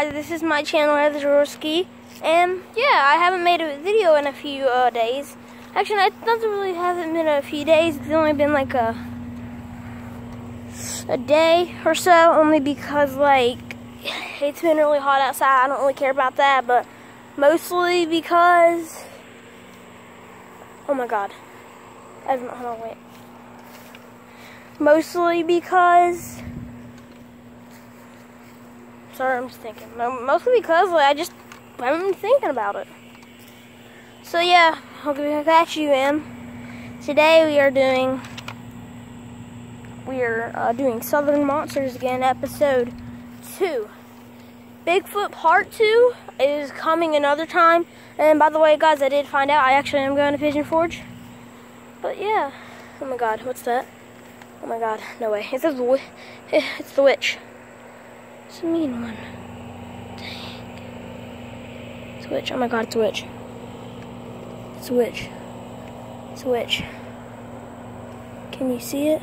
This is my channel, Jaworsky, and yeah, I haven't made a video in a few uh, days. Actually, it doesn't really haven't been a few days. It's only been like a a day or so, only because like it's been really hot outside. I don't really care about that, but mostly because oh my god, I don't on, wait. Mostly because Sorry, I'm just thinking. Mostly because like, I just haven't been thinking about it. So yeah, I'll back you, Em. Today we are doing we are uh, doing Southern Monsters again, episode two. Bigfoot Part Two is coming another time. And by the way, guys, I did find out I actually am going to Pigeon Forge. But yeah, oh my God, what's that? Oh my God, no way! It's the it's the witch. It's a mean one. Dang. A. Oh my god, switch. Switch. Switch. Can you see it?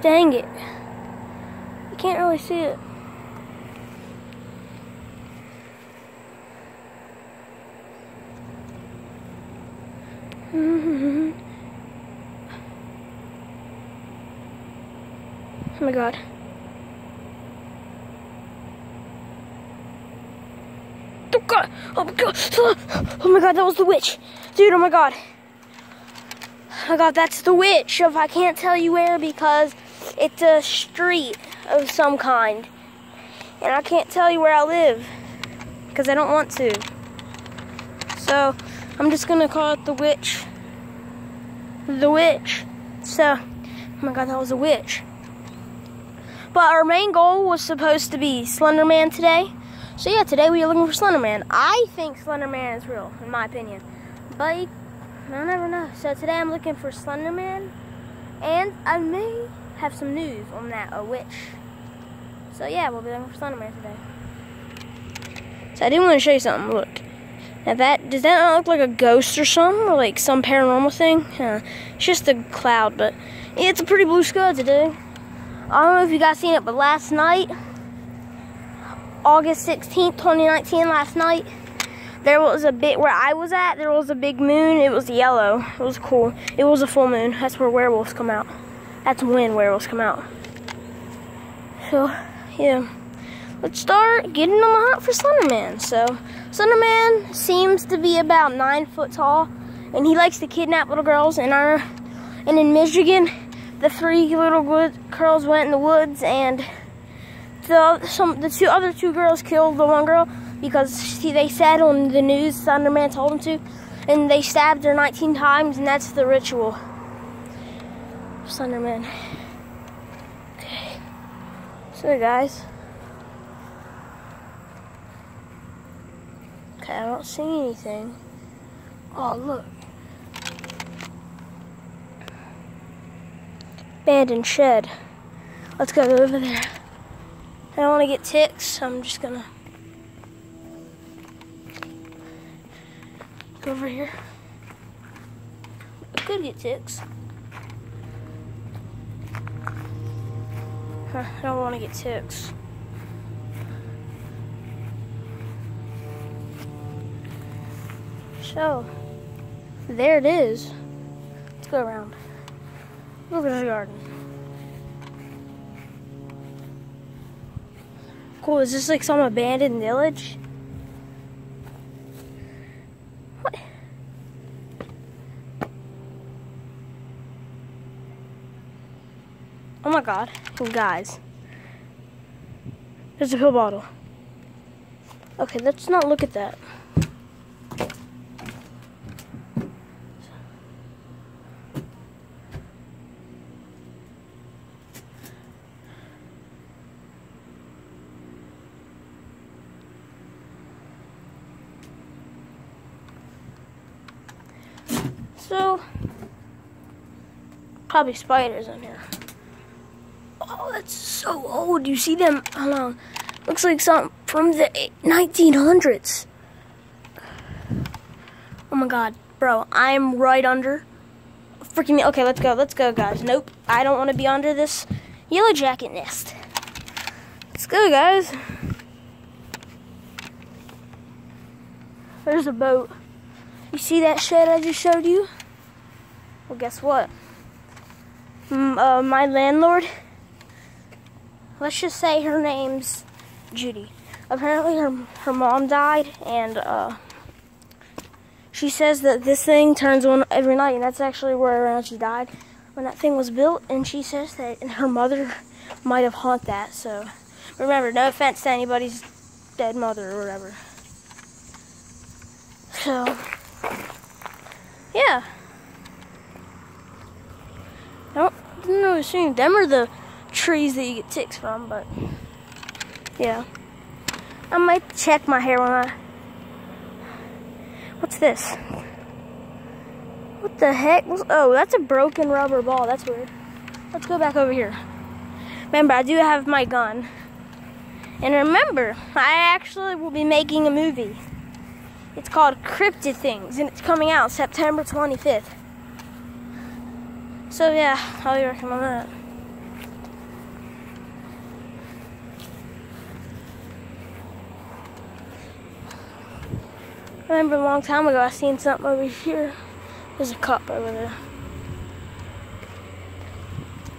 Dang it. You can't really see it. Mm-hmm. Oh my god. Oh god! Oh my god! Oh my god, that was the witch! Dude, oh my god. Oh my god, that's the witch of I can't tell you where because it's a street of some kind. And I can't tell you where I live because I don't want to. So, I'm just gonna call it the witch. The witch. So, oh my god, that was a witch. But our main goal was supposed to be Slenderman today. So yeah, today we are looking for Slenderman. I think Slenderman is real, in my opinion. But I never know. So today I'm looking for Slenderman. And I may have some news on that, a witch. So yeah, we'll be looking for Slenderman today. So I did want to show you something. Look. Now that, does that not look like a ghost or something? Or like some paranormal thing? Huh. It's just a cloud, but yeah, it's a pretty blue sky today. I don't know if you guys seen it, but last night, August 16th, 2019, last night, there was a bit where I was at, there was a big moon. It was yellow. It was cool. It was a full moon. That's where werewolves come out. That's when werewolves come out. So, yeah. Let's start getting on the hunt for Slenderman. So, Slenderman seems to be about nine foot tall, and he likes to kidnap little girls. And our, and in Michigan, the three little girls went in the woods and the some the two other two girls killed the one girl because she, they said on the news Slenderman told them to, and they stabbed her 19 times, and that's the ritual. Slenderman. Okay. So guys. Okay, I don't see anything. Oh look. Abandoned shed. Let's go over there. I don't want to get ticks, so I'm just gonna go over here. I could get ticks. Huh, I don't want to get ticks. So, there it is. Let's go around. Look at the garden. Cool, is this like some abandoned village? What? Oh my god, guys. There's a pill bottle. Okay, let's not look at that. So, probably spiders in here. Oh, that's so old. You see them? Hold on. Looks like something from the 1900s. Oh my god, bro, I'm right under. Freaking me. okay, let's go, let's go, guys. Nope, I don't want to be under this yellow jacket nest. Let's go, guys. There's a boat. You see that shed I just showed you? Well, guess what? Mm, uh, my landlord, let's just say her name's Judy. Apparently her, her mom died and uh, she says that this thing turns on every night and that's actually where around she died when that thing was built and she says that her mother might have haunted that so remember no offense to anybody's dead mother or whatever so yeah I don't, didn't really assume them are the trees that you get ticks from but yeah I might check my hair when I what's this what the heck? Oh, that's a broken rubber ball. That's weird. Let's go back over here. Remember, I do have my gun. And remember, I actually will be making a movie. It's called Cryptid Things, and it's coming out September 25th. So yeah, I'll be working that. I remember a long time ago I seen something over here. There's a cup over there.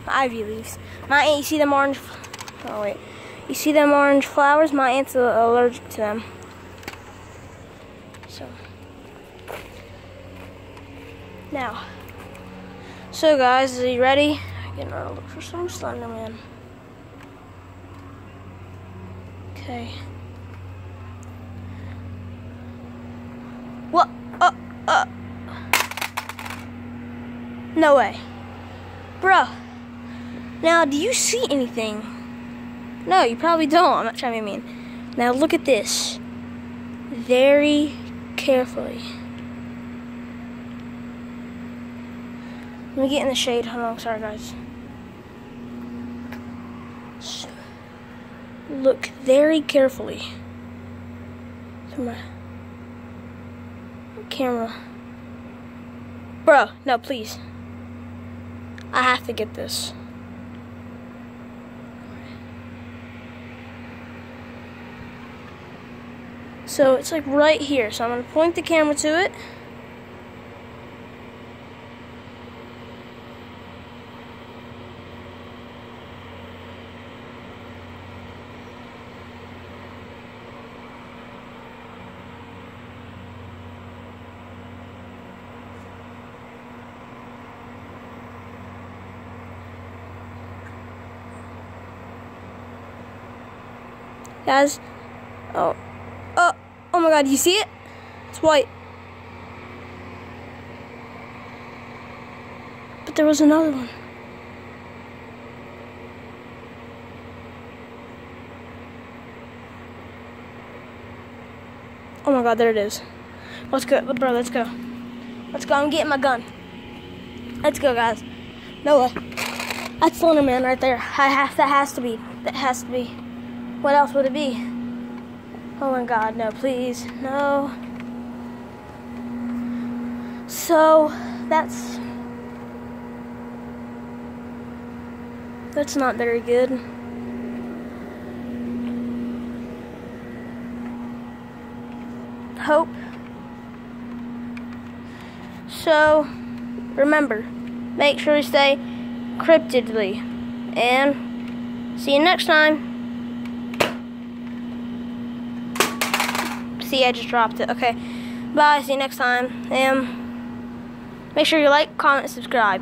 Ivy leaves. My aunt, you see them orange? Oh wait, you see them orange flowers? My aunt's allergic to them. So now, so guys, are you ready? I'm to look for some Slenderman. Okay. What? Uh, uh. No way. Bro. Now, do you see anything? No, you probably don't. I'm not trying to be mean. Now, look at this. Very carefully. Let me get in the shade. Hold on. Sorry, guys. Look very carefully through my camera. Bro, no, please. I have to get this. So it's like right here. So I'm going to point the camera to it. Guys, oh, oh, oh my god, you see it? It's white. But there was another one. Oh my god, there it is. Let's go, bro, let's go. Let's go, I'm getting my gun. Let's go, guys. No way. That's Slenderman right there. I have, that has to be. That has to be. What else would it be? Oh my god, no, please. No. So, that's. That's not very good. Hope. So, remember, make sure you stay cryptidly. And see you next time. See, I just dropped it. Okay. Bye. See you next time. And make sure you like, comment, subscribe.